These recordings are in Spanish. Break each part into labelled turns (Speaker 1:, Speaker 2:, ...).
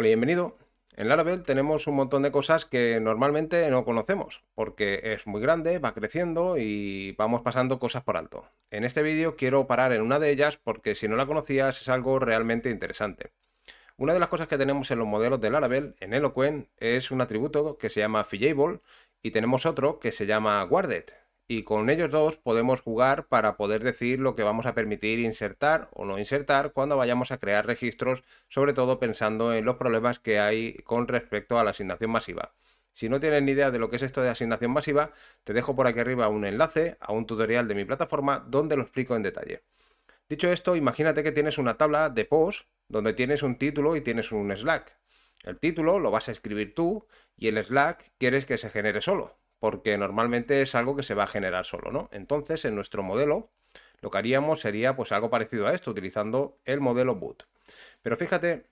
Speaker 1: Hola y bienvenido. En Laravel tenemos un montón de cosas que normalmente no conocemos, porque es muy grande, va creciendo y vamos pasando cosas por alto. En este vídeo quiero parar en una de ellas porque si no la conocías es algo realmente interesante. Una de las cosas que tenemos en los modelos de Laravel, en Eloquent, es un atributo que se llama Fillable y tenemos otro que se llama Guarded y con ellos dos podemos jugar para poder decir lo que vamos a permitir insertar o no insertar cuando vayamos a crear registros, sobre todo pensando en los problemas que hay con respecto a la asignación masiva. Si no tienes ni idea de lo que es esto de asignación masiva, te dejo por aquí arriba un enlace a un tutorial de mi plataforma donde lo explico en detalle. Dicho esto, imagínate que tienes una tabla de post donde tienes un título y tienes un Slack. El título lo vas a escribir tú y el Slack quieres que se genere solo porque normalmente es algo que se va a generar solo, ¿no? Entonces, en nuestro modelo, lo que haríamos sería pues algo parecido a esto, utilizando el modelo boot. Pero fíjate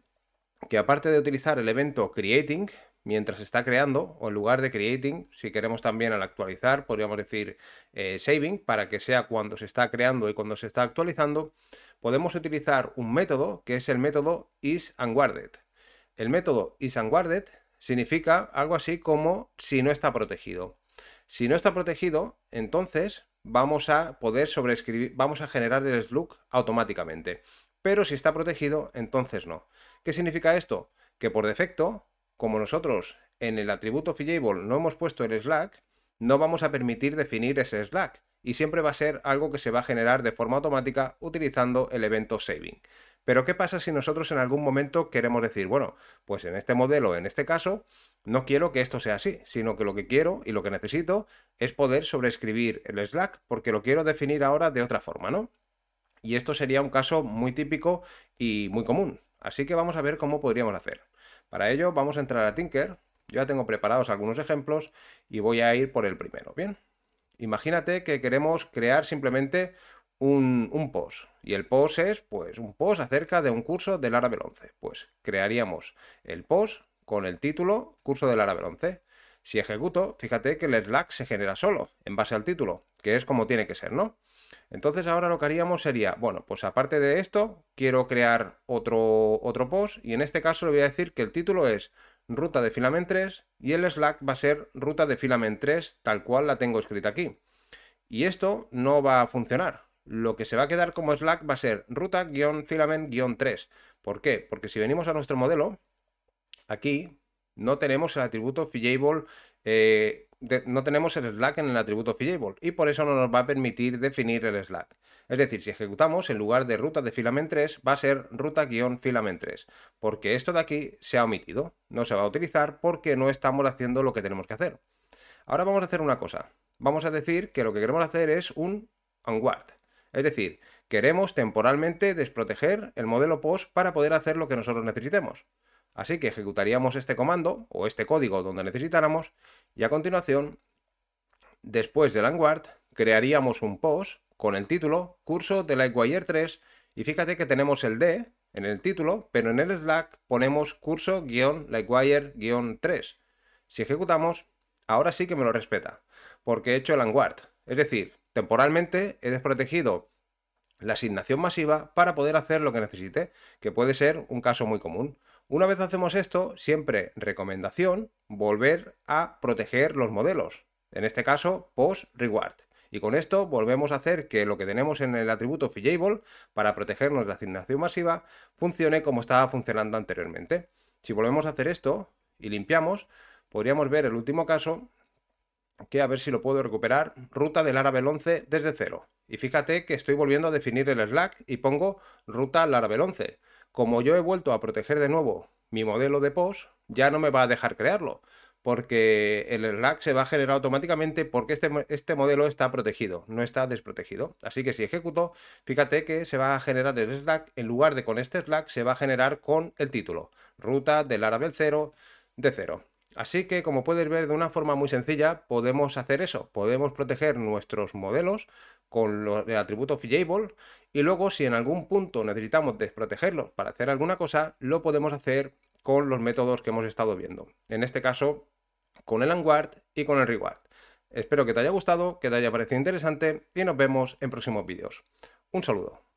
Speaker 1: que aparte de utilizar el evento creating, mientras está creando, o en lugar de creating, si queremos también al actualizar, podríamos decir eh, saving, para que sea cuando se está creando y cuando se está actualizando, podemos utilizar un método que es el método isUnguarded. El método isUnguarded significa algo así como si no está protegido. Si no está protegido, entonces vamos a poder sobreescribir, vamos a generar el slug automáticamente. Pero si está protegido, entonces no. ¿Qué significa esto? Que por defecto, como nosotros en el atributo fillable no hemos puesto el slack, no vamos a permitir definir ese slack y siempre va a ser algo que se va a generar de forma automática utilizando el evento saving. Pero ¿qué pasa si nosotros en algún momento queremos decir, bueno, pues en este modelo, en este caso, no quiero que esto sea así, sino que lo que quiero y lo que necesito es poder sobreescribir el Slack porque lo quiero definir ahora de otra forma, ¿no? Y esto sería un caso muy típico y muy común. Así que vamos a ver cómo podríamos hacer. Para ello vamos a entrar a Tinker. Yo ya tengo preparados algunos ejemplos y voy a ir por el primero, ¿bien? Imagínate que queremos crear simplemente un, post. Y el post es, pues, un post acerca de un curso del Laravel 11. Pues crearíamos el post con el título curso del Laravel 11. Si ejecuto, fíjate que el Slack se genera solo, en base al título, que es como tiene que ser, ¿no? Entonces ahora lo que haríamos sería, bueno, pues aparte de esto, quiero crear otro, otro post y en este caso le voy a decir que el título es ruta de filament 3 y el Slack va a ser ruta de filament 3 tal cual la tengo escrita aquí. Y esto no va a funcionar, lo que se va a quedar como Slack va a ser ruta-filament-3. ¿Por qué? Porque si venimos a nuestro modelo, aquí no tenemos el atributo fillable, eh, no tenemos el Slack en el atributo fillable y por eso no nos va a permitir definir el Slack. Es decir, si ejecutamos, en lugar de ruta de filament 3, va a ser ruta-filament 3, porque esto de aquí se ha omitido, no se va a utilizar porque no estamos haciendo lo que tenemos que hacer. Ahora vamos a hacer una cosa, vamos a decir que lo que queremos hacer es un onward. Es decir, queremos temporalmente desproteger el modelo POST para poder hacer lo que nosotros necesitemos. Así que ejecutaríamos este comando o este código donde necesitáramos y a continuación, después del Unguard, crearíamos un post con el título curso de Lightwire 3 y fíjate que tenemos el D en el título, pero en el Slack ponemos curso-lightwire-3. Si ejecutamos, ahora sí que me lo respeta, porque he hecho el Unguard. Es decir, temporalmente he desprotegido la asignación masiva para poder hacer lo que necesite, que puede ser un caso muy común. Una vez hacemos esto, siempre recomendación, volver a proteger los modelos. En este caso, post-reward. Y con esto volvemos a hacer que lo que tenemos en el atributo fillable para protegernos de asignación masiva funcione como estaba funcionando anteriormente. Si volvemos a hacer esto y limpiamos, podríamos ver el último caso que a ver si lo puedo recuperar, ruta del Laravel 11 desde cero. Y fíjate que estoy volviendo a definir el Slack y pongo ruta Laravel 11. Como yo he vuelto a proteger de nuevo mi modelo de post, ya no me va a dejar crearlo, porque el Slack se va a generar automáticamente porque este, este modelo está protegido, no está desprotegido. Así que si ejecuto, fíjate que se va a generar el Slack, en lugar de con este Slack, se va a generar con el título, ruta del Laravel 0 de 0. Así que, como puedes ver, de una forma muy sencilla podemos hacer eso. Podemos proteger nuestros modelos con el atributo fillable y luego si en algún punto necesitamos desprotegerlos para hacer alguna cosa, lo podemos hacer con los métodos que hemos estado viendo. En este caso, con el unguard y con el reward. Espero que te haya gustado, que te haya parecido interesante y nos vemos en próximos vídeos. Un saludo.